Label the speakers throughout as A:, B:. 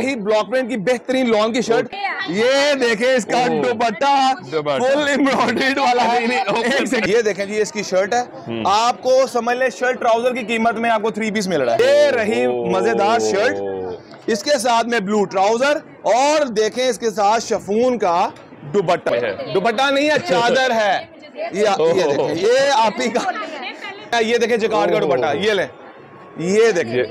A: रही block print की बेहतरीन लॉन्ग की शर्ट ये देखे इसका दुपट्टा। फुल एम्ब्रॉयडर्ड वाला है। ये देखें जी इसकी शर्ट है।
B: हम्म।
A: आपको समझ ले शर्ट ट्राउज़र की कीमत में आपको थ्री पीस मिल रहा है। ये रही मज़ेदार शर्ट इसके साथ में ब्लू ट्राउज़र और देखें इसके साथ शफून का दुपट्टा।
B: है।
A: दुपट्टा नहीं है चादर है। ये ये देखें ये आप ही का ये देखें जकार्ड का दुपट्टा ये ले। ये देखिए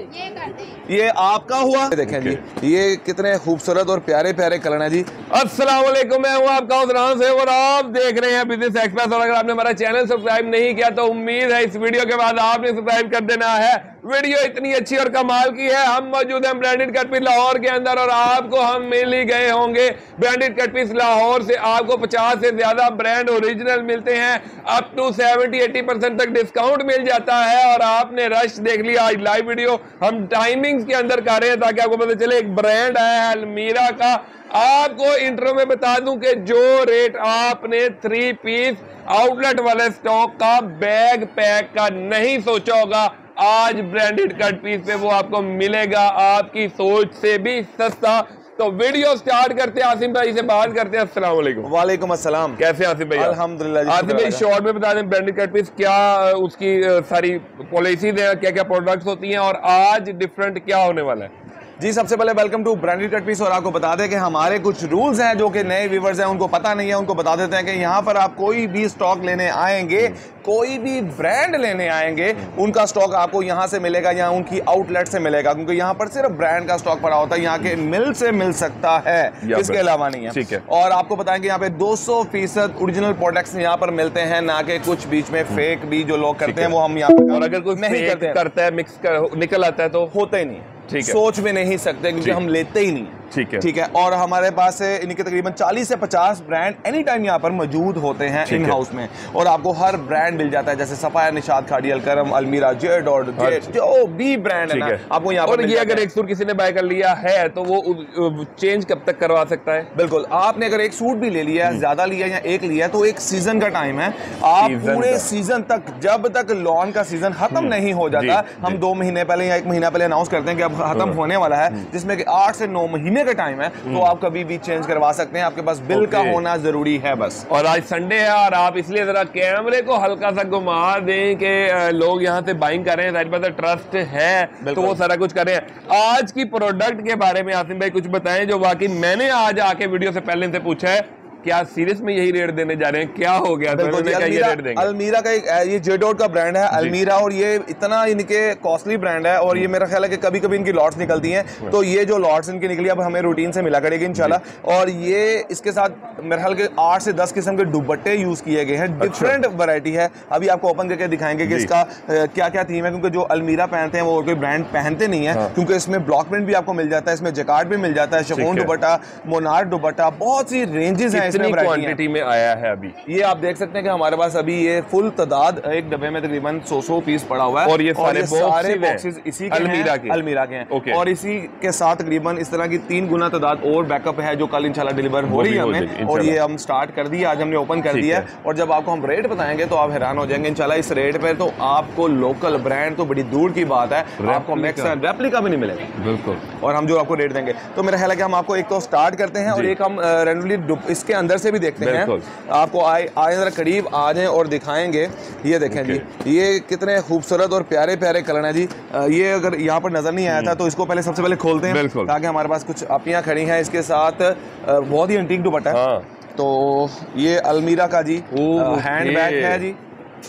A: ये आपका हुआ। देखें जी। ये कितने खूबसूरत और प्यारे प्यारे कलर है जी।
B: अस्सलाम वालेकुम मैं हूँ आपका उदरान से और आप देख रहे हैं बिज़नेस एक्सप्रेस और अगर आपने हमारा चैनल सब्सक्राइब नहीं किया तो उम्मीद है इस वीडियो के बाद आपने सब्सक्राइब कर देना है। वीडियो इतनी अच्छी और कमाल की है। हम मौजूद हैं ब्रांडेड कटपीस लाहौर के अंदर और आपको हम मिल ही गए होंगे। ब्रांडेड कटपीस लाहौर से आपको 50 से ज़्यादा ब्रांड ओरिजिनल मिलते हैं। अप टू 70 80 परसेंट तक डिस्काउंट मिल जाता है और आपने रश देख लिया आज लाइव वीडियो हम टाइमिंग्स के अंदर कर रहे हैं ताकि आपको पता चले, एक ब्रांड आया है अलमीरा का। आपको इंट्रो में बता दूँ कि जो रेट आपने थ्री पीस आउटलेट वाले स्टॉक का बैग पैक का नहीं सोचा होगा आज ब्रांडेड कट पीस पे वो आपको मिलेगा आपकी सोच से भी सस्ता। तो वीडियो स्टार्ट करते हैं आसिम भाई से बात करते हैं अस्सलाम वालेकुम।
A: वालेकुम अस्सलाम।
B: कैसे आसिम भाई?
A: अल्हम्दुलिल्लाह जी,
B: आसिम भाई शॉर्ट में बता दें ब्रांडेड कट पीस क्या उसकी सारी पॉलिसीज़ है क्या क्या प्रोडक्ट्स होती हैं और आज डिफरेंट क्या होने वाला है?
A: जी सबसे पहले welcome to branded cut piece और आपको बता दें कि हमारे कुछ रूल्स हैं जो कि नए व्यूवर्स हैं उनको पता नहीं है उनको बता देते हैं कि यहाँ पर आप कोई भी स्टॉक लेने आएँगे कोई भी ब्रांड लेने आएँगे उनका स्टॉक आपको यहाँ से मिलेगा या उनकी आउटलेट से मिलेगा क्योंकि यहाँ पर सिर्फ़ ब्रांड का स्टॉक पड़ा होता है यहाँ के मिल से मिल सकता है इसके अलावा नहीं है
B: ठीक है।
A: और आपको बताएँगे यहाँ पे 200 फ़ीसद ओरिजिनल प्रोडक्ट्स यहाँ पर मिलते हैं ना कि कुछ बीच में फेक भी जो लोग करते
B: हैं
A: वो हम यहाँ पर
B: अगर कोई
A: नहीं करते
B: करता है मिक्स निकल आता है तो
A: होता ही नहीं है। सोच भी नहीं सकते क्योंकि हम लेते ही नहीं
B: ठीक है।
A: ठीक है और हमारे पास है इनके तकरीबन 40 से 50 ब्रांड एनी टाइम यहाँ पर मौजूद होते हैं इन हाउस में। और आपको हर ब्रांड मिल जाता है जैसे सफाया निशाद खाड़ी अलकरम अलमीरा जेड और जेड
B: अच्छा।
A: जो। भी ब्रांड है
B: है।
A: आपको यहाँ पर
B: ये अगर एक सूट किसी ने बाय कर लिया है तो वो चेंज कब तक करवा सकता है?
A: बिल्कुल आपने अगर एक सूट भी ले लिया है ज़्यादा लिया या एक लिया तो एक सीज़न का टाइम है। आप पूरे सीज़न तक जब तक लॉन का सीज़न खत्म नहीं हो जाता हम दो महीने पहले या एक महीना पहले अनाउंस करते हैं कि अब खत्म होने वाला है जिसमें कि आठ से नौ महीने का टाइम है तो आप कभी भी चेंज करवा सकते हैं। आपके पास बिल का होना ज़रूरी है बस।
B: और आज संडे है और आप इसलिए जरा कैमरे को हल्का सा घुमा दें कि लोग यहाँ से बाइंग कर रहे हैं। ज़ाहिर बात है ट्रस्ट है तो वो सारा कुछ कर रहे हैं। आज की प्रोडक्ट के बारे में आसिम भाई कुछ बताएँ जो बाकी मैंने आज आके वीडियो से पहले से पूछा है। क्या सीरियस में यही रेट देने जा रहे हैं? क्या हो गया? तो क्या ये रेट देंगे?
A: अलमीरा का एक ये जेडोट का ब्रांड है अलमीरा और ये इतना इनके कॉस्टली ब्रांड है और ये मेरा ख्याल है कि कभी कभी इनकी लॉट्स निकलती हैं। तो ये जो लॉट्स इनकी निकली अब हमें रूटीन से मिला करेगी इनशाला और ये इसके साथ मेरे ख्याल के आठ से दस किस्म के दुपट्टे यूज़ किए गए हैं। डिफरेंट वरायटी है। अभी आपको ओपन करके दिखाएँगे कि इसका क्या क्या थीम है क्योंकि जो अलमीरा पहनते हैं वो और कोई ब्रांड पहनते नहीं है।
B: हाँ।
A: क्योंकि इसमें ब्लॉक प्रिंट भी आपको मिल जाता है इसमें जकार्ड भी मिल जाता है शफोन
B: है।
A: दुपट्टा मोनार दुपट्टा बहुत सी रेंजेस हैं इसमें
B: कितनी क्वांटिटी में आया है अभी।
A: ये आप देख सकते हैं कि हमारे पास अभी ये फुल तादाद एक डब्बे में तकरीबन 100 पीस पड़ा हुआ है।
B: और ये सारे
A: सारे बॉक्सेस इसी के
B: अलमीरा के।
A: अलमीरा के हैं. और इसी के साथ तकरीबन इस तरह की तीन गुना तादाद और बैकअप है जो कल इंशाल्लाह डिलीवर हो रही है हमें। और ये हम स्टार्ट कर दिया आज हमने ओपन कर दिया और जब आपको हम रेट बताएँगे तो आप हैरान हो जाएँगे इंशाल्लाह इस रेट पर तो आपको लोकल ब्रांड तो बड़ी दूर की बात है। आपको मैक्स रेप्लिका भी नहीं मिलेगा।
B: बिल्कुल।
A: और हम जो आपको रेट देंगे तो मेरा ख्याल है कि हम आपको एक तो स्टार्ट करते हैं और एक हम रेंडमली इसके अंदर से भी देखते हैं। आपको आए आए जरा करीब आ जाएँ और दिखाएँगे। ये देखें जी ये कितने खूबसूरत और प्यारे प्यारे कलर हैं जी। ये अगर यहाँ पर नज़र नहीं आया था तो इसको पहले सबसे पहले खोलते हैं ताकि हमारे पास कुछ अपियाँ खड़ी हैं इसके साथ। बहुत ही एंटीक दुपट्टा है।
B: हाँ।
A: तो ये अलमीरा का जी हैंड बैग है जी।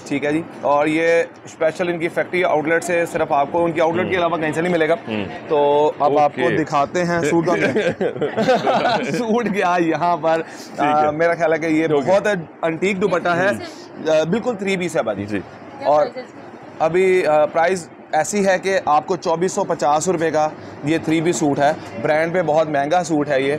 A: ठीक है जी। और ये स्पेशल इनकी फैक्ट्री आउटलेट से सिर्फ़ आपको उनकी आउटलेट के अलावा कहीं से नहीं मिलेगा। तो अब
B: हम्म।
A: आपको दिखाते हैं सूट का सूट क्या यहाँ पर। आ, मेरा ख्याल है कि ये। बहुत अंटीक दुपट्टा है। बिल्कुल थ्री पीस है बाजी
B: जी।
A: और अभी प्राइस ऐसी है कि आपको चौबीस सौ पचास रुपये का ये थ्री पीस सूट है। ब्रांड पे बहुत महँगा सूट है ये।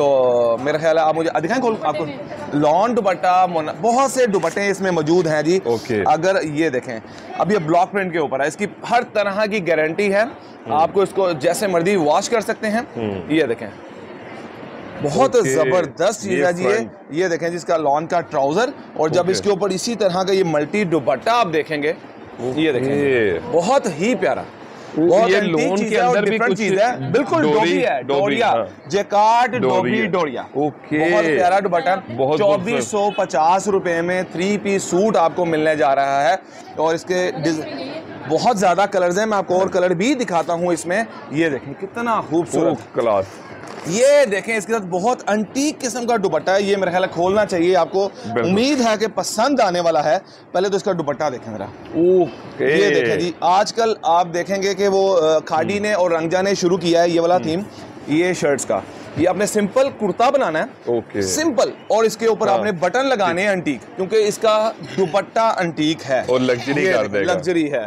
A: तो मेरा ख्याल है आप मुझे दिखाएँ खोल आपको लॉन दुपट्टा बहुत से दुपट्टे इसमें मौजूद हैं जी।
B: ओके।
A: अगर ये देखें अब ये ब्लॉक प्रिंट के ऊपर है इसकी हर तरह की गारंटी है।
B: हम्म।
A: आपको इसको जैसे मर्ज़ी वॉश कर सकते हैं। ये देखें बहुत। ज़बरदस्त चीज़ है जी ये। ये देखें जिसका लॉन का ट्राउज़र और जब इसके ऊपर इसी तरह का ये मल्टी दुपट्टा आप देखेंगे ये देखें। बहुत ही प्यारा। बहुत
B: ये लोन के अंदर भी कुछ
A: चीज़ है बिल्कुल
B: डोरी-
A: डोरी है डोरिया
B: हाँ।
A: जेकार्ड
B: डोरी
A: डोरिया।
B: ओके।
A: बहुत प्यारा दुपट्टा। चौबीस सौ पचास रुपए में थ्री पीस सूट आपको मिलने जा रहा है। और इसके बहुत ज़्यादा कलर्स हैं मैं आपको और कलर भी दिखाता हूँ इसमें। ये देखें कितना खूबसूरत।
B: क्लास
A: ये देखें इसके साथ बहुत अंटीक किस्म का दुपट्टा है। ये मेरा ख्याल खोलना चाहिए। आपको उम्मीद है कि पसंद आने वाला है। पहले तो इसका दुपट्टा देखें जरा।
B: ओके।
A: ये देखें जी आजकल आप देखेंगे कि वो खाड़ी ने और रंगजा ने शुरू किया है ये वाला थीम ये शर्ट्स का। ये आपने सिंपल कुर्ता बनाना है।
B: ओके।
A: सिंपल और इसके ऊपर
B: हाँ।
A: आपने बटन लगाने हैं अंटीक क्योंकि इसका दुपट्टा अंटीक है।
B: और लग्जरी कर देगा।
A: लग्जरी है।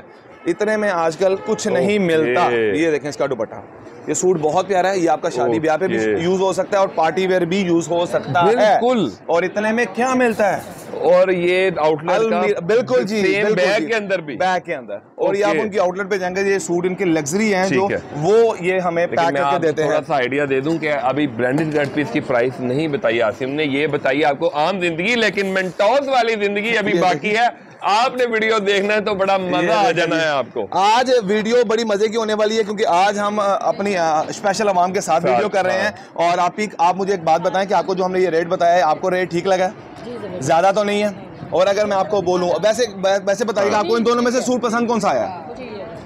A: इतने में आजकल कुछ नहीं मिलता। ये देखें इसका दुपट्टा। ये सूट बहुत प्यारा है ये आपका शादी ब्याह पे भी यूज़ हो सकता है और पार्टी वेयर भी यूज़ हो सकता है।
B: बिल्कुल।
A: है और इतने में क्या मिलता है?
B: और ये आउटलेट का
A: बिल्कुल जी
B: बैग। के अंदर भी।
A: बैग के अंदर। और ये आप। उनकी आउटलेट पे जाएँगे ये सूट इनके लग्जरी हैं जो
B: ठीक
A: वो ये हमें पैक करके देते
B: थोड़ा
A: हैं।
B: सा आइडिया दे दूँ कि अभी ब्रांडेड कट पीस की प्राइस नहीं बताई आसिम ने ये बताई आपको आम ज़िंदगी लेकिन मेंटोस वाली ज़िंदगी अभी बाकी है। आपने वीडियो देखना है तो बड़ा मज़ा आ जाना है आपको।
A: आज वीडियो बड़ी मज़े की होने वाली है क्योंकि आज हम अपनी स्पेशल आवाम के साथ वीडियो कर रहे
B: हाँ।
A: हैं और आप ही आप मुझे एक बात बताएँ कि आपको जो हमने ये रेट बताया है आपको रेट ठीक लगा? ज़्यादा तो नहीं है? और अगर मैं आपको बोलूँ वैसे वैसे बताइएगा आपको इन दोनों में से सूट पसंद कौन सा आया?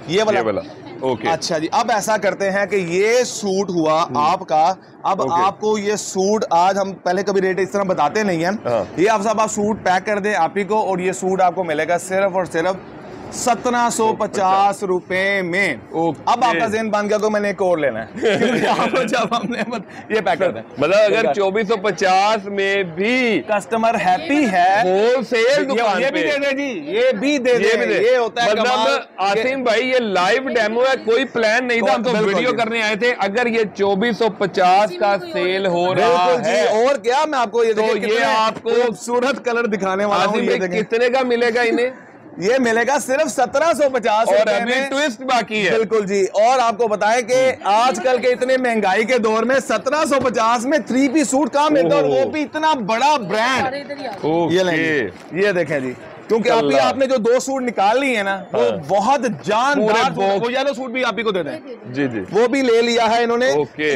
A: ये वाला।
B: ये वाला। ओके
A: अच्छा जी अब ऐसा करते हैं कि ये सूट हुआ आपका अब। आपको ये सूट आज हम पहले कभी रेट इस तरह बताते नहीं हैं
B: हाँ।
A: ये आप सब आप सूट पैक कर दे आप ही को और ये सूट आपको मिलेगा सिर्फ़ और सिर्फ़ सत्रह सौ पचास रुपए में। अब आपका जेन बन गया तो मैंने एक और लेना है। जब हमने ये पैक कर दें।
B: मतलब अगर 2450 में भी
A: कस्टमर हैप्पी है।
B: होलसेल दुकान
A: ये भी दे दे जी ये भी दे दे।
B: ये भी दे।
A: ये होता है
B: मतलब आसिम भाई ये लाइव डेमो है कोई प्लान नहीं था हम तो वीडियो करने आए थे। अगर ये 2450 का सेल हो रहा है
A: और क्या मैं आपको ये
B: तो ये आपको-
A: खूबसूरत कलर दिखाने वाला हूँ
B: कितने का मिलेगा इन्हें?
A: ये मिलेगा सिर्फ़ सत्रह सौ पचास
B: और अभी ट्विस्ट बाकी है।
A: बिल्कुल जी और आपको बताएँ कि आजकल के इतने महँगाई के दौर में सत्रह सौ पचास में थ्री पी सूट कहा मिलता है और वो भी इतना बड़ा ब्रांड ये लेंगे। ये देखें जी। क्योंकि आप ही आपने जो दो सूट निकाल लिए है ना वो
B: हाँ।
A: बहुत जानदार सूट- वो येलो सूट भी आप ही को दे दें।
B: जी जी
A: वो भी ले लिया है इन्होंने।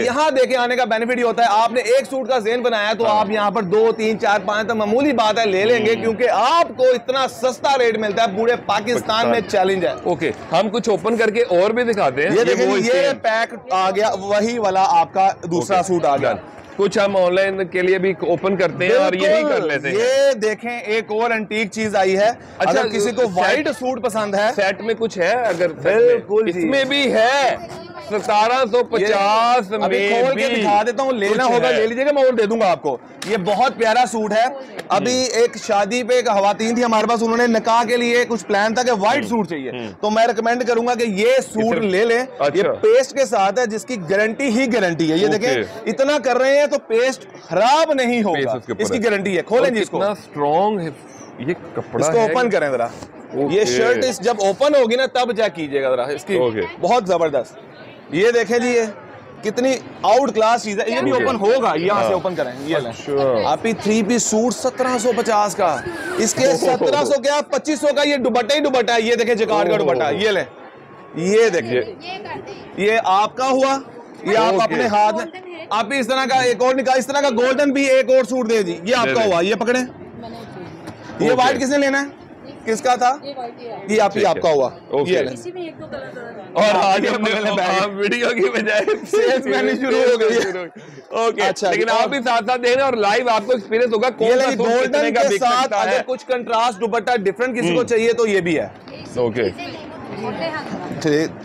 A: यहाँ देखे आने का बेनिफिट ये होता है आपने एक सूट का जेन बनाया तो
B: हाँ।
A: आप यहाँ पर दो तीन चार पाँच तो मामूली बात है ले लेंगे
B: हम्म।
A: क्योंकि आपको इतना सस्ता रेट मिलता है पूरे पाकिस्तान में चैलेंज है।
B: ओके हम कुछ ओपन करके और भी दिखाते हैं।
A: ये। पैक आ गया वही वाला आपका दूसरा सूट आ गया।
B: कुछ हम ऑनलाइन के लिए भी ओपन करते हैं और यही कर लेते हैं।
A: ये देखें एक और एंटीक चीज़ आई है।
B: अच्छा,
A: अगर किसी को व्हाइट सूट पसंद है
B: सेट में कुछ है अगर
A: बिल्कुल
B: इसमें भी है। सतारह सौ पचास में
A: खोल के दिखा देता हूँ लेना होगा। ले लीजिएगा मैं और दे दूँगा आपको। ये बहुत प्यारा सूट है। अभी एक शादी पे एक हवातीन थी हमारे पास उन्होंने निकाह के लिए कुछ प्लान था कि व्हाइट सूट चाहिए। तो मैं रिकमेंड करूँगा कि ये सूट ले लें। ये
B: अच्छा।
A: पेस्ट के साथ है जिसकी गारंटी ही गारंटी है। ये। देखें इतना कर रहे हैं तो पेस्ट खराब नहीं होगा। इसकी गारंटी है। खोलें जी इसको।
B: स्ट्रॉन्ग है। ये कपड़ा
A: इसको ओपन करें जरा। ये शर्ट इस जब ओपन होगी ना तब चेक कीजिएगा जरा। इसकी बहुत ज़बरदस्त। ये देखें जी ये कितनी आउट क्लास चीज़ है। ये भी ओपन होगा यहाँ से
B: हाँ।
A: ओपन करें ये
B: अच्छा।
A: आप ही थ्री पीस सूट सत्रह सौ पचास का इसके सत्रह सौ क्या पच्चीस सौ का ये दुपट्टा ही दुपट्टा है ये देखें जकार्ड का
B: ओहो।
A: दुपट्टा ये लें। ये देखिए।
B: ये
A: ये आपका हुआ ये आप अपने हाथ में आप भी इस तरह का एक और निकाल इस तरह का गोल्डन भी एक और सूट दे दी। ये आपका हुआ ये पकड़े। ये। व्हाइट किसने लेना है? किसका था? ये आप ही आपका हुआ।
B: ओके।
A: ये
C: इसी में एक दो कलर कलर
B: और
A: हाँ,
B: आज हमने
A: वाले बैग।
B: हाँ, वीडियो की बजाय
A: Salesman ही शुरू हो गई
B: ओके
A: अच्छा,
B: लेकिन आप भी साथ साथ देना और लाइव आपको एक्सपीरियंस होगा कौन
A: गोल्डन
B: के
A: साथ अगर कुछ कंट्रास्ट दुपट्टा डिफरेंट किसी को चाहिए तो ये भी है।
B: ओके।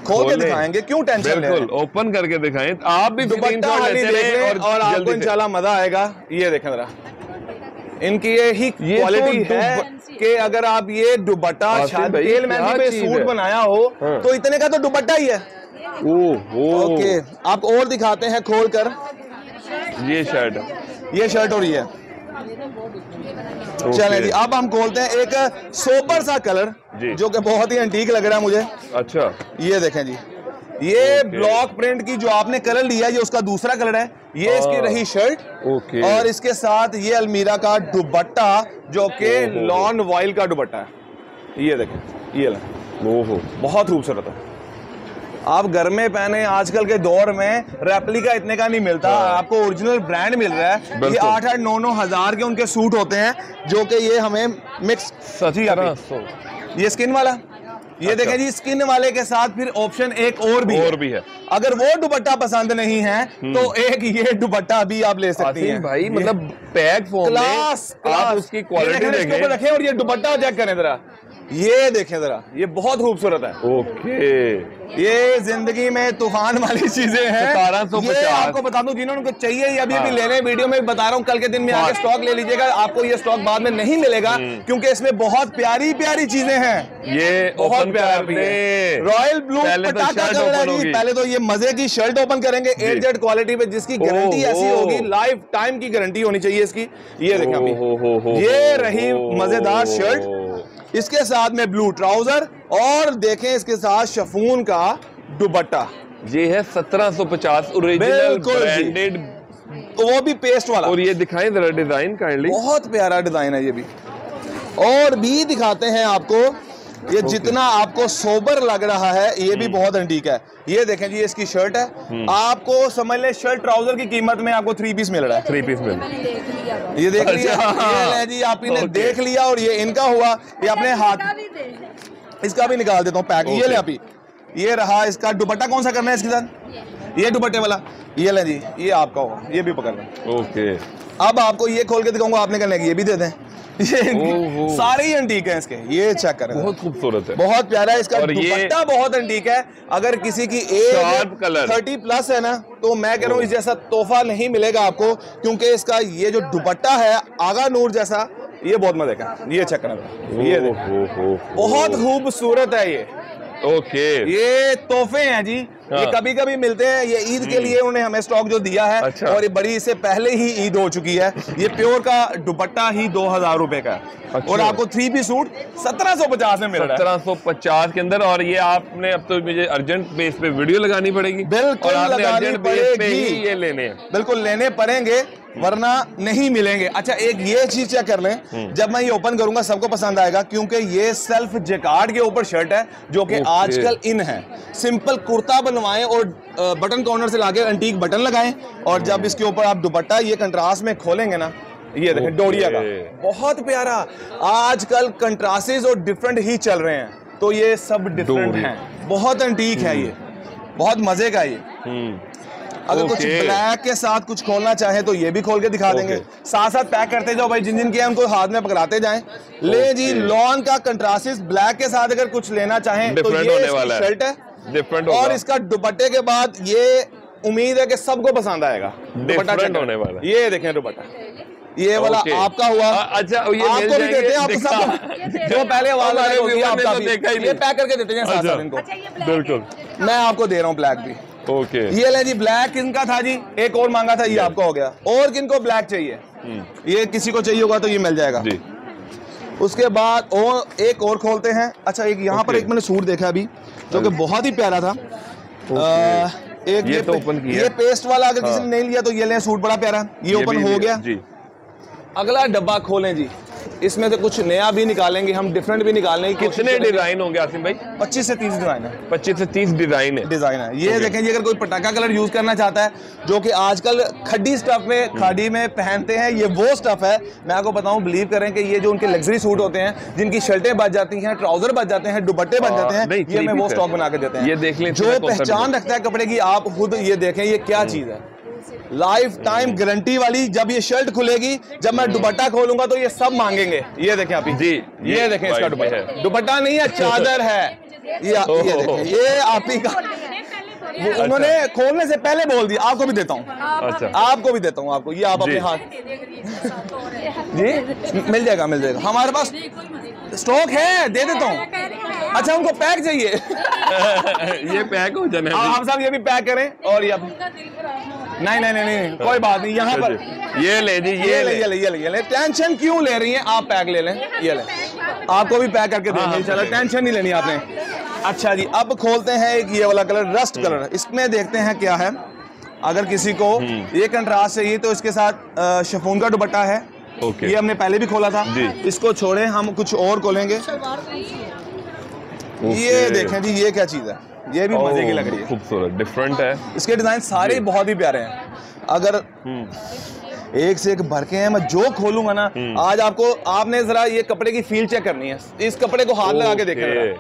A: खोल के दिखाएँगे क्यों टेंशन ले
B: बिल्कुल ओपन करके दिखाएँ। आप भी
A: दुपट्टा देख
B: रहें
A: और आपको इंशाल्लाह मज़ा आएगा। ये देखें जरा। इनकी ये ही
B: ये
A: क्वालिटी
B: तो
A: है कि अगर आप ये तेल मेहंदी पे सूट बनाया हो
B: हाँ।
A: तो इतने का तो दुपट्टा ही है।
B: ओह। ओह
A: ओके आप और दिखाते हैं खोल कर
B: ये शर्ट
A: ये शर्ट और ये। चले जी अब हम खोलते हैं एक सोपर सा कलर
B: जो।
A: कि बहुत ही एंटीक लग रहा है मुझे।
B: अच्छा।
A: ये देखें जी। ये ब्लॉक प्रिंट की जो आपने कलर लिया ये उसका दूसरा कलर है। ये इसकी
B: हाँ।
A: रही शर्ट
B: ओके
A: और इसके साथ ये अलमीरा का दुपट्टा जो कि लॉन वॉइल का दुपट्टा है। ये देखें ये लें।
B: ओहो।
A: बहुत खूबसूरत है। आप घर में पहने आजकल के दौर में रेप्लिका इतने का नहीं मिलता। आपको ओरिजिनल ब्रांड मिल रहा है। ये
B: हाँ।
A: आठ आठ नौ नौ हज़ार के उनके सूट होते हैं जो कि ये हमें मिक्स जी अभी
B: सत्रह सौ
A: ये स्किन वाला? ये
B: अच्छा।
A: देखें जी स्किन वाले के साथ फिर ऑप्शन एक और भी
B: और
A: है।
B: भी है।
A: अगर वो दुपट्टा पसंद नहीं है तो एक ये दुपट्टा भी आप ले सकते हैं।
B: भाई मतलब पैक फॉर्म
A: क्लास, क्लास
B: उसकी क्वालिटी
A: देखें, और ये दुपट्टा चेक करें जरा। ये देखें जरा ये बहुत खूबसूरत है।
B: ओके।
A: ये ज़िंदगी में तूफ़ान वाली चीज़ें हैं।
B: 1750
A: ये आपको बता दूँ जिन्होंने उनको चाहिए ये अभी अभी
B: हाँ।
A: ले लें वीडियो में बता रहा हूँ कल के दिन में आके
B: हाँ।
A: स्टॉक ले लीजिएगा आपको ये स्टॉक बाद में नहीं मिलेगा
B: हम्म।
A: क्योंकि इसमें बहुत प्यारी प्यारी चीज़ें हैं।
B: ये
A: बहुत प्यारा रॉयल ब्लू
B: पहले तो
A: पटाखा कलर है
B: होगी।
A: पहले तो ये मज़े की शर्ट ओपन करेंगे एट जेड क्वालिटी पे जिसकी गारंटी ऐसी होगी लाइफ टाइम की गारंटी होनी चाहिए इसकी। ये देखें अभी। ये रही मज़ेदार शर्ट इसके साथ में ब्लू ट्राउज़र और देखें इसके साथ शफून का दुबट्टा
B: ये है 1750 ओरिजिनल। ब्रांडेड
A: वो भी पेस्ट वाला।
B: और ये दिखाएँ जरा डिज़ाइन काइंडली
A: बहुत प्यारा डिज़ाइन है ये भी। और भी दिखाते हैं आपको ये जितना आपको सोबर लग रहा है ये। भी बहुत अंटीक है। ये देखें जी इसकी शर्ट है। आपको समझ ले शर्ट ट्राउज़र की कीमत में आपको थ्री पीस मिल रहा है।
B: थ्री पीस में
C: मैंने देख लिया।
A: ये देख लिया
B: अच्छा।
A: ये जी आप इन्हें देख लिया और ये इनका हुआ। ये अपने हाथ। इसका भी निकाल देता हूँ पैक। ये. ले अभी। ये रहा इसका दुपट्टा। कौन सा करना है इसके साथ? ये। दुपट्टे वाला। ये ले जी ये आपका होगा ये भी पकड़ लें।
B: ओके
A: अब आपको ये खोल के दिखाऊँगा आपने करने की ये भी दे दें। ये। सारे ही अंटीक हैं इसके। ये चेक करें।
B: बहुत खूबसूरत है।
A: बहुत प्यारा है इसका। दुपट्टा बहुत अंटीक है। अगर किसी की एज थर्टी प्लस है ना तो मैं कह रहा हूँ इस जैसा तोहफा नहीं मिलेगा आपको क्योंकि इसका ये जो दुपट्टा है आगा नूर जैसा ये बहुत मज़े का ये चेक करें ये। बहुत खूबसूरत है ये।
B: ओके।
A: ये तोहफे हैं जी। ये
B: हाँ।
A: कभी कभी मिलते हैं ये ईद के लिए उन्हें हमें स्टॉक जो दिया है
B: अच्छा।
A: और ये बड़ी इससे पहले ही ईद हो चुकी है। ये प्योर का दुपट्टा ही दो हज़ार रुपए का
B: अच्छा।
A: और आपको थ्री पीस सूट सत्रह सौ पचास में मिल रहा है।
B: सत्रह सौ पचास के अंदर और ये आपने अब तो मुझे अर्जेंट बेस पे वीडियो लगानी पड़ेगी।
A: बिल्कुल लगानी
B: पे
A: पड़ेगी।
B: ये लेने
A: बिल्कुल लेने पड़ेंगे वरना नहीं मिलेंगे। अच्छा एक ये चीज़ चेक कर लें। जब मैं ये ओपन करूँगा सबको पसंद आएगा क्योंकि ये सेल्फ जेकार्ड के ऊपर शर्ट है जो कि आजकल इन है। सिंपल कुर्ता बनवाएँ और बटन कॉर्नर से लाके अंटीक बटन लगाएँ और जब इसके ऊपर आप दुपट्टा ये कंट्रास्ट में खोलेंगे ना ये देखें डोरिया का। बहुत प्यारा। आजकल कंट्रास्टेस और डिफरेंट ही चल रहे हैं तो ये सब डिफरेंट। हैं। बहुत अंटीक है ये। बहुत मज़े का ये।
B: हम्म।
A: अगर कुछ
B: ओके।
A: ब्लैक के साथ कुछ खोलना चाहे तो ये भी खोल के दिखा देंगे। साथ साथ पैक करते जाओ भाई जिन जिन के उनको हाथ में पकड़ाते जाएँ। ले जी लॉन का कंट्रास्टिस ब्लैक के साथ अगर कुछ लेना चाहें तो ये
B: वाला है।
A: शर्ट है।
B: डिफरेंट
A: और इसका दुपट्टे के बाद ये उम्मीद है कि सबको पसंद आएगा। दुपट्टा
B: Different होने वाला
A: ये देखें दुपट्टा। ये वाला
B: ओके।
A: आपका हुआ।
B: अच्छा, ये
A: आपको भी देते हैं आप। सबको जो पहले होगी
B: viewer ने
A: आपका
B: तो
A: भी।
B: देखा ही
A: ये पैक करके देते हैं साथ
B: अच्छा।
A: साथ इनको।
C: अच्छा ये ब्लैक
B: बिल्कुल।
A: मैं आपको दे रहा हूँ ब्लैक भी।
B: ओके
A: ये ले जी ब्लैक इनका था जी? एक और मांगा था ये आपका हो गया। और किनको ब्लैक चाहिए? ये किसी को चाहिए होगा तो ये मिल जाएगा।
B: जी।
A: उसके बाद और एक और खोलते हैं। अच्छा एक यहाँ पर एक मैंने सूट देखा अभी। जो कि बहुत ही प्यारा था। अ, एक
B: ये तो
A: पे-
B: किया।
A: ये पेस्ट वाला अगर किसी
B: हाँ।
A: ने नहीं लिया तो ये लें सूट बड़ा प्यारा। ये ओपन हो गया।
B: जी।
A: अगला डब्बा खोलें जी। इसमें से कुछ नया भी निकालेंगे हम डिफरेंट भी निकालेंगे
B: कितने डिज़ाइन होंगे आसिम भाई?
A: 25 से 30 डिज़ाइन है।
B: पच्चीस से तीस डिज़ाइन है।
A: डिज़ाइन है। ये. देखें जी अगर कोई पटाखा कलर यूज़ करना चाहता है जो कि आजकल खड्डी स्टफ़ में खाड़ी में पहनते हैं ये वो स्टफ़ है। मैं आपको बताऊँ बिलीव करें कि ये जो उनके लग्जरी सूट होते हैं जिनकी शर्टें बच जाती हैं ट्राउज़र बच जाते हैं दुपट्टे बच
B: हाँ,
A: जाते हैं ये हमें वो। स्टॉक बना के देते हैं।
B: ये देख लें,
A: जो पहचान रखता है कपड़े की आप खुद ये देखें ये क्या
B: हम्म।
A: चीज़ है? लाइफ टाइम गारंटी वाली जब ये शर्ट खुलेगी जब मैं दुपट्टा खोलूँगा तो ये सब मांगेंगे। ये देखें अभी
B: जी,
A: ये
B: ये
A: देखें इसका दुपट्टा। दुपट्टा नहीं है चादर है। ये ये देखें ये आप ही का
B: अच्छा।
A: उन्होंने खोलने से पहले बोल दिया आपको भी देता हूँ।
B: अच्छा।
A: आपको भी देता हूँ आपको। ये आप अपने हाथ जी? मिल जाएगा मिल जाएगा। हमारे पास स्टॉक है दे देता हूँ। अच्छा उनको पैक चाहिए।
B: ये पैक हो जाना
A: हाँ,
B: है
A: हम सब ये भी पैक करें और ये नहीं नहीं नहीं नहीं कोई बात नहीं यहाँ पर
B: ये ले जी
A: ये
B: ये
A: ले ये ले ये ले ये ले। टेंशन क्यों ले रही हैं? आप पैक ले लें ये ले। आपको भी पैक करके
B: हाँ,
A: देंगे
B: हाँ,
A: चलो टेंशन नहीं लेनी आपने। अच्छा जी अब खोलते हैं एक ये वाला कलर रस्ट
B: हम्म।
A: कलर इसमें देखते हैं क्या है। अगर किसी को
B: हम्म।
A: ये कंट्रास्ट चाहिए तो इसके साथ शफून का दुपट्टा है।
B: ओके
A: ये हमने पहले भी खोला था। इसको छोड़े हम कुछ और खोलेंगे। ये देखें जी ये क्या चीज़ है? ये भी मज़े की लग रही है।
B: खूबसूरत डिफरेंट है।
A: इसके डिज़ाइन सारे बहुत ही प्यारे हैं। अगर
B: हम्म।
A: एक से एक भर के हैं मैं जो खोलूँगा ना आज आपको आपने जरा ये कपड़े की फील चेक करनी है। इस कपड़े को हाथ लगा के। ये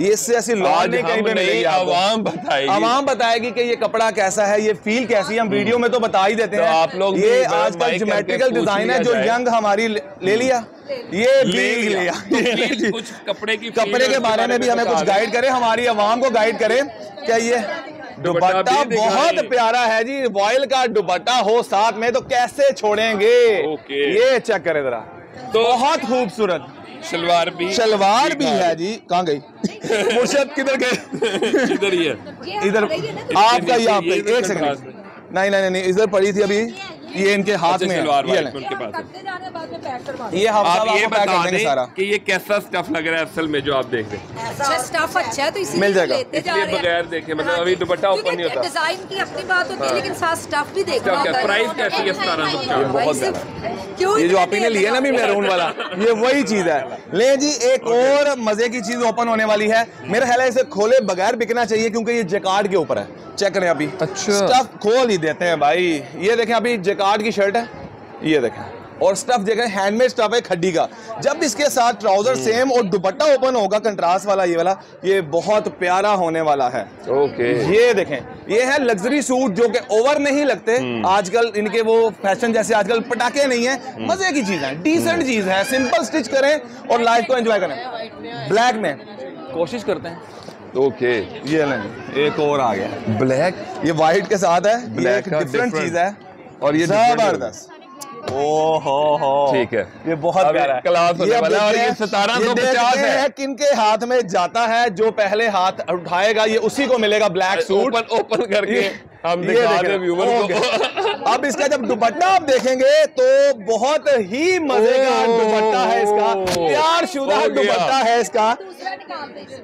A: इससे ऐसी
B: आज
A: नहीं कहीं पे
B: नहीं
A: मिलेगी
B: आवाम बताएगी।
A: आवाम बताएगी कि ये कपड़ा कैसा है ये फील कैसी है हम वीडियो में तो बता ही देते
B: तो
A: हैं।
B: आप लोग
A: ये आजकल
B: पूछ
A: डिज़ाइन है जो यंग हमारी ले, ले लिया। ये
B: ले लिया।
A: लिया।
B: तो। कुछ कपड़े की
A: कपड़े के बारे में भी हमें कुछ गाइड करें हमारी आवाम को गाइड करें। क्या ये
B: दुपट्टा।
A: बहुत प्यारा है जी। वॉयल का दुपट्टा हो साथ में तो कैसे छोड़ेंगे? ये चेक करें जरा।
B: तो-
A: बहुत खूबसूरत।
B: शलवार भी।
A: शलवार भी है जी। कहाँ गई? मुर्शद किधर गए?
B: इधर ही है।
A: इधर
C: आपका ही
A: आपका यहाँ पे। एक सेकंड। नहीं नहीं नहीं इधर पड़ी थी अभी। ये इनके हाथ
B: अच्छा,
A: में है। ये
B: उनके पास है।
C: करते जा रहे हैं बाद में पैक करवा देंगे।
A: ये हम
B: आप ये बता
A: देंगे सारा।
B: दें कि ये कैसा स्टफ़ लग रहा है असल में जो आप देख रहे हैं?
C: अच्छा स्टफ़ अच्छा है तो इसीलिए
A: मिल जाएगा।
C: लेते जा
B: इसलिए
C: रहे हैं।
B: बगैर देखे, मतलब
C: हाँ
B: अभी दुपट्टा
C: क्योंकि
B: नहीं होता।
C: डिज़ाइन की अपनी बात होती है लेकिन साथ स्टफ़ भी देखना होता है।
B: price कैसी है 1750?
A: ये बहुत
C: प्राइस क्यों
A: ये जो आपने लिया ना भी? मैरून वाला ये वही चीज़ है। ले जी एक और मज़े की चीज़ ओपन होने वाली है। मेरा ख्याल है इसे खोले बगैर बिकना चाहिए क्योंकि ये जेकार्ड के ऊपर है। चेक करें अभी।
B: अच्छा।
A: स्टफ़ खोल ही देते हैं भाई। ये देखें अभी जेकार्ड की शर्ट है? ये देखें। और स्टफ़ देखें हैंडमेड स्टफ़ है खड्डी का। जब इसके साथ ट्राउज़र सेम और दुपट्टा ओपन होगा कंट्रास्ट वाला ये वाला ये बहुत प्यारा होने वाला है।
B: ओके
A: ये देखें ये है लग्जरी सूट जो कि ओवर नहीं लगते। आजकल इनके वो फ़ैशन जैसे आजकल पटाखे नहीं है। मज़े की चीज़ है डिसेंट चीज़ है। सिंपल स्टिच करें और लाइफ को एंजॉय करें। ब्लैक में। कोशिश करते हैं।
B: ओके
A: ये लें एक और आ गया।
B: ब्लैक
A: ये व्हाइट के साथ है। ये
B: Black
A: एक
B: का
A: डिफरेंट चीज़ है।
B: और ये
A: ज़बरदस्त। ओ हो। हो
B: ठीक है।
A: ये बहुत
B: क्लास
A: प्यारा है।
B: होने वाला है और ये
A: हैं-
B: 1750
A: ये देखते
B: है।
A: किन के हाथ में जाता है जो पहले हाथ उठाएगा ये उसी को मिलेगा ब्लैक सूट
B: ओपन ओपन करके। हम
A: ये
B: दिखा
A: देखें।
B: दें व्यूवर को।
A: अब इसका जब दुपट्टा आप देखेंगे तो बहुत ही मज़े का दुपट्टा है इसका। प्यार शुदा दुपट्टा है इसका।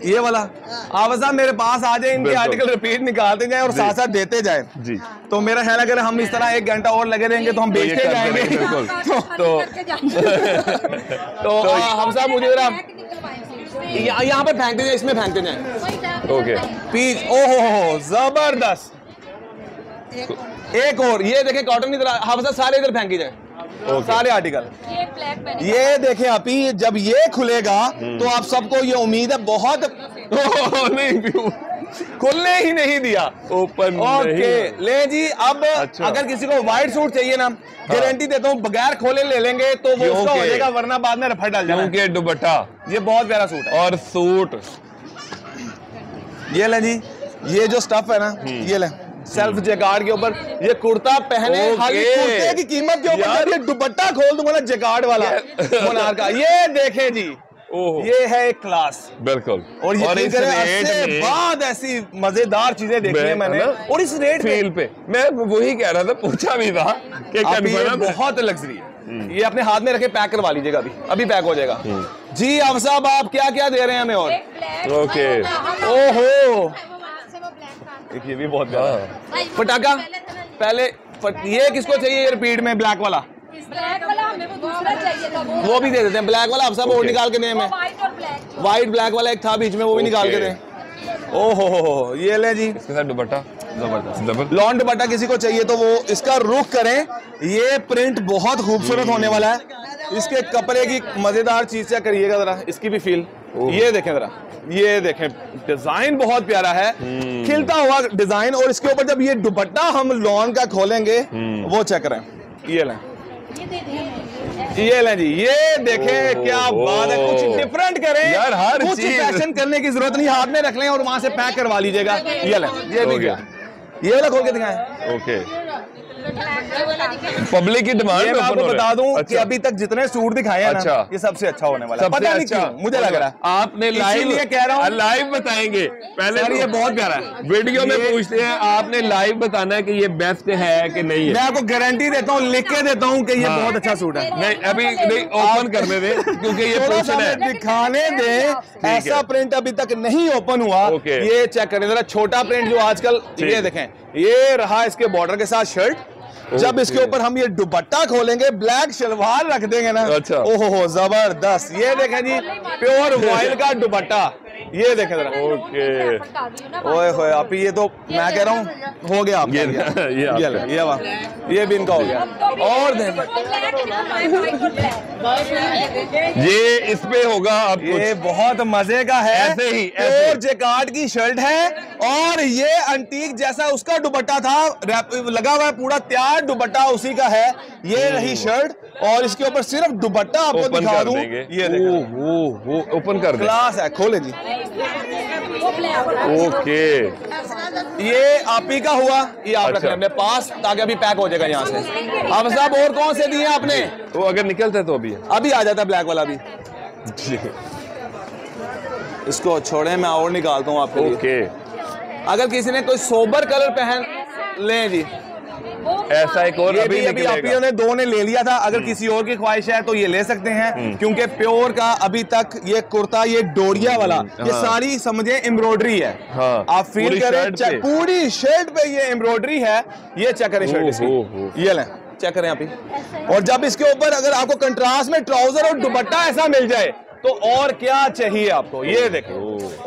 A: ये वाला। आप साहब मेरे पास आ जाए इनके आर्टिकल रिपीट निकालते जाए और साथ साथ देते जाए।
B: जी।
A: तो मेरा ख्याल अगर हम इस तरह एक घंटा और लगे रहेंगे तो हम
B: तो
A: बेचते जाएँगे। तो तो हम साहब मुझे जरा यहाँ पे फेंकते जाए इसमें फेंकते जाए।
B: ओके।
A: पीस ओहो हो ज़बरदस्त। एक और। ये देखें कॉटन तरह हम सारे इधर फेंकी जाए। सारे आर्टिकल
C: ये ब्लैक मैंने
A: ये देखें अभी जब ये खुलेगा तो आप सबको ये उम्मीद है बहुत
B: ओह, नहीं
A: खुलने ही नहीं दिया।
B: ओपन
A: ओके ले जी अब
B: अच्छा।
A: अगर किसी को व्हाइट सूट चाहिए ना गारंटी देता हूँ बगैर खोले ले लेंगे तो वो उसका हो जाएगा वरना बाद में रफड़ डाल
B: क्योंकि दुपट्टा।
A: ये बहुत प्यारा सूट है।
B: और सूट
A: ये ले जी ये जो स्टफ़ है ना ये ले। सेल्फ जैकार्ड के ऊपर। ये कुर्ता पहने खाली कुर्ते की कीमत के ऊपर ये दुपट्टा खोल दूँगा ना जैकार्ड वाला। मुनार का। ये देखें जी। ये है एक क्लास
B: बिल्कुल।
A: और ये
B: इस रेट
A: बाद ऐसी मज़ेदार चीज़ें देखी है मैंने। और इस रेट पे
B: फील पे। मैं वही कह रहा था पूछा भी था कि
A: अभी ये बहुत लग्जरी है। ये अपने हाथ में रखे पैक करवा लीजिएगा अभी। अभी पैक हो जाएगा।
B: हम्म।
A: जी अब साहब आप क्या क्या दे रहे हैं हमें और?
B: ओके
A: ओहो। एक ये भी बहुत प्यारा है। पटाखा पहले ये। किसको चाहिए? ये रिपीट में ब्लैक वाला।
C: वाला हमें वो दूसरा चाहिए था वो
A: वो भी दे देते हैं। ब्लैक वाला आप सब और निकाल के दें हमें।
C: व्हाइट ब्लैक
A: वाला एक था बीच में वो भी निकाल के. दें। ओहो हो हो ये ले जी।
B: इसके साथ दुपट्टा।
A: ज़बरदस्त।
B: डबल
A: लॉन दुपट्टा किसी को चाहिए तो वो इसका रुख करें। ये प्रिंट बहुत खूबसूरत होने वाला है। इसके कपड़े की मज़ेदार चीज़ क्या करिएगा जरा? इसकी भी फील। ये देखें जरा। ये देखें डिज़ाइन बहुत प्यारा है। खिलता हुआ डिज़ाइन और इसके ऊपर जब ये दुपट्टा हम लॉन का खोलेंगे वो चेक करें। ये लें। ये लें जी। ये देखें क्या बात है। कुछ डिफरेंट करें।
B: यार, हर
A: कुछ फ़ैशन करने की ज़रूरत नहीं। हाथ में रख लें और वहाँ से पैक करवा लीजिएगा। ये लें। ये भी गया
B: गया।
A: ये वाला खोल के दिखाएँ।
B: ओके पब्लिक की डिमांड
A: ये मैं आपको
B: हो है।
A: बता दूँ कि
B: अच्छा।
A: अभी तक जितने सूट दिखाए हैं
B: अच्छा।
A: ये सबसे अच्छा होने वाला है। पता नहीं
B: अच्छा।
A: क्यों मुझे लग रहा है।
B: आपने लाइव
A: कह रहा हूँ।
B: लाइव बताएँगे। पहले
A: सर
B: तो
A: ये बहुत प्यारा है।
B: वीडियो में पूछते हैं आपने लाइव बताना है कि ये बेस्ट है कि नहीं
A: मैं आपको गारंटी देता हूँ लिख के देता हूँ कि ये
B: हाँ।
A: बहुत अच्छा सूट है।
B: नहीं अभी नहीं ओपन करने दे क्योंकि ये पोर्शन है।
A: दिखाने दें ऐसा प्रिंट अभी तक नहीं ओपन हुआ। ये चेक करें जरा छोटा प्रिंट जो आजकल। ये देखें। ये रहा इसके बॉर्डर के साथ शर्ट जब इसके ऊपर हम ये दुपट्टा खोलेंगे ब्लैक शलवार रख देंगे ना।
B: अच्छा।
A: ओहो ज़बरदस्त। ये देखें जी प्योर वाइल का दुपट्टा। ये देखें जरा
B: ओके।
C: दी हूँ
A: ओए होए आप ये तो मैं कह रहा हूँ हो गया आपका
B: ये-
A: ये
B: ये
A: ये वाह ये भी इनका हो गया। और देख
B: ये इस पे होगा अब
A: ये बहुत मज़े का है।
B: ऐसे ही,
A: और जेकार्ड की शर्ट है और ये अंटीक जैसा उसका दुपट्टा था लगा हुआ है पूरा तैयार दुपट्टा उसी का है। ये रही शर्ट और इसके ऊपर सिर्फ़ दुपट्टा आपको
B: ओपन
A: दिखा
B: कर
A: दूँ। ये
B: ओपन कर
A: क्लास है खोले जी।
B: ओके।
A: ये आप ही का हुआ ये आप
B: अच्छा।
A: अपने पास ताकि अभी पैक हो जाएगा यहाँ से। अब साहब और कौन से दिए आपने?
B: वो अगर निकलते तो अभी।
A: अभी आ जाता ब्लैक वाला भी। इसको छोड़े मैं और निकालता हूँ आपको
B: ओके।
A: अगर किसी ने कोई सोबर कलर पहन ले जी।
B: ऐसा एक और
A: ये
B: अभी
A: अभी आप
B: निकलेगा।
A: ने दो ने ले लिया था। अगर किसी और की ख्वाहिश है तो ये ले सकते हैं क्योंकि प्योर का अभी तक ये कुर्ता ये डोरिया वाला ये
B: हाँ।
A: सारी समझे एम्ब्रॉयडरी है।
B: हाँ,
A: आप फील करें। पूरी शर्ट पे ये एम्ब्रॉयडरी है। ये चेक करें शर्ट इसकी। ये लें चेक करें आप ही। और जब इसके ऊपर अगर आपको कंट्रास्ट में ट्राउज़र और दुपट्टा ऐसा मिल जाए तो और क्या चाहिए आपको? ये देखो।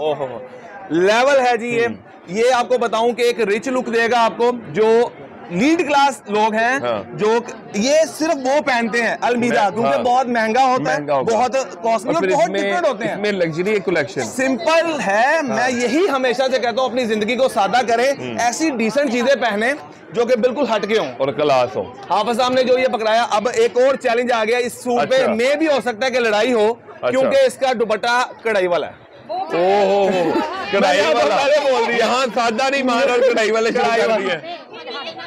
A: ओहो। लेवल है जी ये। ये आपको बताऊँ कि एक रिच लुक देगा आपको जो लीड क्लास लोग हैं
B: हाँ।
A: जो ये सिर्फ़ वो पहनते हैं अलमीरा क्योंकि
B: हाँ।
A: बहुत महँगा होता
B: महँगा
A: है। बहुत कॉस्टली
B: और
A: बहुत डिफरेंट होते हैं
B: इसमें लग्जरी कलेक्शन
A: सिंपल है हाँ। मैं यही हमेशा से कहता हूँ अपनी ज़िंदगी को सादा करें ऐसी डिसेंट चीज़ें पहने जो कि बिल्कुल हटके हों
B: और क्लास हो
A: हाफिज साहब ने जो ये पकड़ाया अब एक और चैलेंज आ गया इस सूट पे
B: अच्छा।
A: में भी हो सकता है कि लड़ाई हो क्योंकि इसका दुपट्टा कढ़ाई वाला है
B: ओहो कढ़ाई वाला।
A: बोल दिया।
B: यहाँ सादा नहीं मार और कढ़ाई वाले शुरू
A: कढ़ाई
B: कर
A: वाला।
B: दिए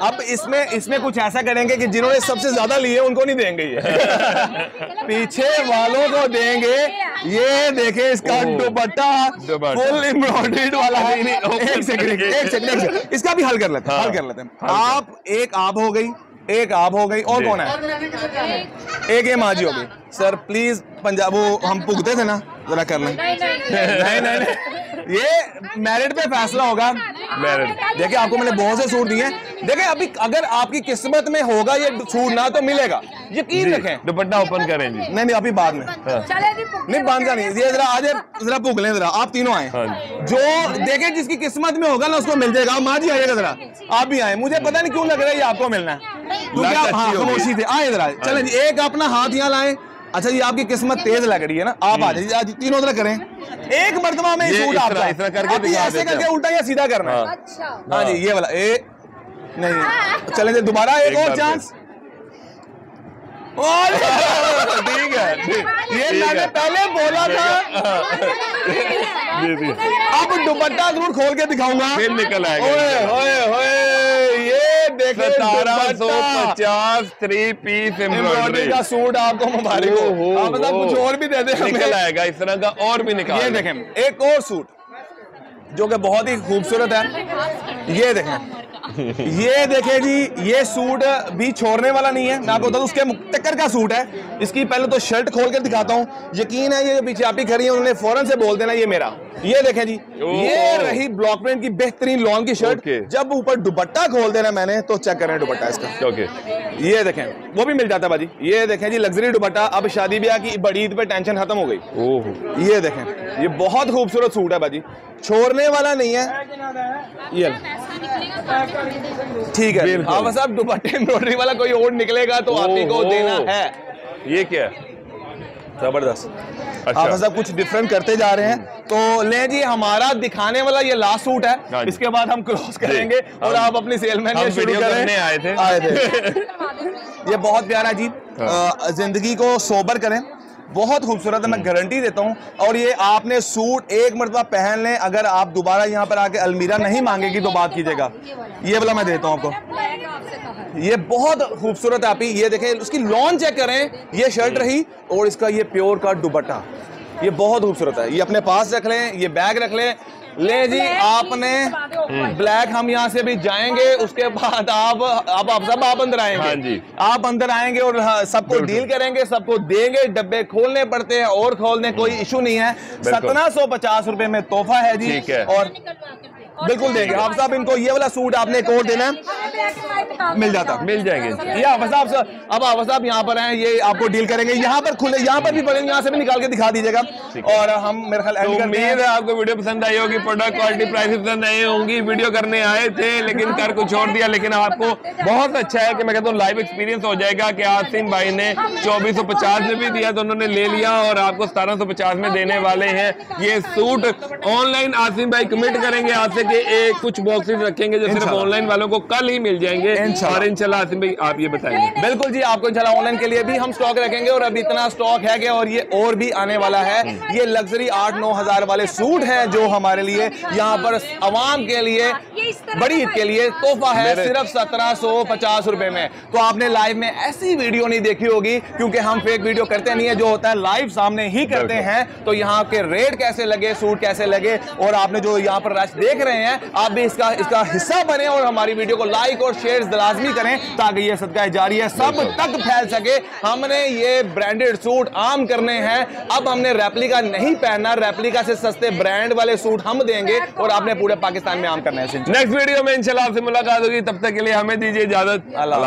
A: अब इसमें इसमें कुछ ऐसा करेंगे कि जिन्होंने सबसे ज़्यादा लिए उनको नहीं देंगे ये। पीछे वालों को देंगे। ये देखे इसका दुपट्टा। फुल एम्ब्रॉयडर्ड वाला है
B: नहीं, नहीं,
A: एक सेकंड एक सेकंड एक सेकंड एक सेकंड। इसका भी हल कर लेते हैं
B: हाँ,
A: हल कर लेते हैं। आप एक आप हो गई। एक आप हो गई और कौन है? एक ये माजी हो गई। सर प्लीज़ पंजाब वो हम भुगते थे ना जरा कर लें। नहीं नहीं नहीं। ये मेरिट पे फैसला होगा।
B: Merit।
A: देखिए आपको मैंने बहुत से सूट दिए हैं। देखिए अभी अगर आपकी किस्मत में होगा ये सूट ना तो मिलेगा। यकीन रखें।
B: दुपट्टा ओपन करें जी
A: नहीं नहीं अभी बाद में। नहीं बांधा नहीं। ये जरा आज जरा भूख लें जरा। आप तीनों आए।
B: हाँ
A: जो। देखे जिसकी किस्मत में होगा ना उसको मिल जाएगा। माँ जी आइएगा जरा। आप भी आए। मुझे पता नहीं क्यों लग रहा है ये आपको मिलना है। क्योंकि आप हाँ खामोशी थे। आए जरा। चलें एक अपना हाथ यहाँ लाए। अच्छा जी आपकी किस्मत तेज लग रही है ना। आप आ जाइए आज तीनों तरह करें। एक मर्तबा में सूट आपका।
B: इस तरह करके
A: ऐसे करके उल्टा या सीधा करना है।
C: अच्छा।
A: हाँ जी ये वाला ए नहीं। चलें दोबारा एक और चांस
B: ठीक है
A: ये मैंने पहले बोला था।
B: जी जी।
A: अब दुपट्टा ज़रूर खोल के दिखाऊँगा।
B: फिर निकल आएगा
A: ओए होए ये देखे
B: सतारह सौ पचास थ्री पीस
A: एम्ब्रॉयडरी। का सूट आपको मुबारक हो। आप कुछ और भी दे दे
B: निकल आएगा इस तरह का और भी निकाल
A: ये देखें एक और सूट जो कि बहुत ही खूबसूरत है। ये देखें ये देखें जी ये सूट भी छोड़ने वाला नहीं है। मैं आपको बता दूँ उसके टक्कर का सूट है। इसकी पहले तो शर्ट खोल कर दिखाता हूँ। यकीन है ये जो पीछे आप ही खड़ी है उन्होंने फ़ौरन से बोल देना ये मेरा। ये देखें जी ये रही ब्लॉक प्रिंट की बेहतरीन लॉन्ग की शर्ट जब ऊपर दुपट्टा खोल देना मैंने तो चेक करें दुपट्टा इसका।
B: ओके।
A: ये देखें वो भी मिल जाता है बाजी। ये देखें जी लग्जरी दुपट्टा अब शादी ब्याह की बड़ी ईद पे टेंशन खत्म हो गई।
B: ओह।
A: ये देखें ये बहुत खूबसूरत सूट है भाजी छोड़ने वाला नहीं है। ये। ठीक है। साहब दुपट्टे एम्ब्रॉयडरी वाला कोई और निकलेगा तो आप ही को देना है।
B: ये क्या है?
A: ज़बरदस्त।
B: अच्छा।
A: आप साहब कुछ डिफरेंट करते जा रहे हैं तो ले जी हमारा दिखाने वाला ये लास्ट सूट
B: हाँ।
A: है इसके बाद हम क्लोज करेंगे और आप अपनी सेलमैन
B: आए थे।
A: आए थे। ये बहुत प्यारा जी।
B: हाँ।
A: ज़िंदगी को सोबर करें। बहुत खूबसूरत है मैं
B: हम्म।
A: गारंटी देता हूँ। और ये आपने सूट एक मरतबा पहन लें अगर आप दोबारा यहाँ पर आके अलमीरा नहीं मांगेगी तो बात कीजिएगा। ये वाला मैं देता हूँ आपको। ये बहुत खूबसूरत है आप ही ये देखें उसकी लॉन चेक करें ये शर्ट रही और इसका ये प्योर का दुबट्टा ये बहुत खूबसूरत है। ये अपने पास रख लें ये बैग रख लें ले जी आपने ब्लैक हम यहाँ से भी जाएँगे उसके बाद आप अब आप सब आप अंदर आएँगे
B: हाँ जी।
A: आप अंदर आएँगे और हाँ, सबको डील करेंगे सबको देंगे डब्बे खोलने पड़ते हैं और खोलने कोई इशू नहीं है। सत्रह सौ पचास रुपए में तोहफा है जी
B: है।
A: और बिल्कुल देंगे। आप साहब इनको ये वाला सूट आपने एक और देना है। मिल जाता।
B: मिल जाएँगे।
A: ये साहब अब हाफिज साहब यहाँ पर हैं ये आपको डील करेंगे। यहाँ पर खुले यहाँ पर भी पड़ेंगे यहाँ से भी निकाल के दिखा दीजिएगा। और हम मेरे ख्याल
B: तो उम्मीद
A: है।
B: आपको वीडियो पसंद आई होगी प्रोडक्ट क्वालिटी प्राइस पसंद आई होंगी वीडियो करने आए थे लेकिन कर कुछ और दिया लेकिन आपको बहुत अच्छा है कि मैं कहता हूँ लाइव एक्सपीरियंस हो जाएगा कि आसिम भाई ने 2450 में भी दिया तो उन्होंने ले लिया और आपको 1750 में देने वाले हैं। ये सूट ऑनलाइन आसिम भाई कमिट करेंगे आज से कि एक कुछ बॉक्सेस रखेंगे जो सिर्फ़ ऑनलाइन वालों को कल ही मिल जाएँगे। और इंशाल्लाह आसिम भाई आप ये बताएँगे
A: बिल्कुल जी आपको इंशाल्लाह ऑनलाइन के लिए भी हम स्टॉक रखेंगे और अभी इतना स्टॉक है कि और ये और भी आने वाला है। ये लग्जरी आठ नौ हज़ार वाले सूट हैं जो हमारे लिए यहाँ पर अवाम के लिए बड़ी ईद के लिए तोहफा है सिर्फ़ सत्रह सौ पचास रुपए में। तो आपने लाइव में ऐसी वीडियो नहीं देखी होगी क्योंकि हम फेक वीडियो करते नहीं है जो होता है लाइव सामने ही करते हैं। तो यहाँ के रेट कैसे लगे सूट कैसे लगे और आपने जो यहाँ पर रश देख रहे हैं आप भी इसका इसका हिस्सा बने और हमारी वीडियो को लाइक और शेयर लाजमी करें ताकि ये सदका जारी है सब तक फैल सके। हमने ये ब्रांडेड सूट आम करने हैं। अब हमने रेप्लिका नहीं पहनना रेप्लिका से सस्ते ब्रांड वाले सूट हम देंगे और आपने पूरे पाकिस्तान में आम करना है
B: नेक्स्ट वीडियो में इंशाल्लाह आपसे मुलाकात होगी। तब तक के लिए हमें दीजिए इजाज़त। अल्लाह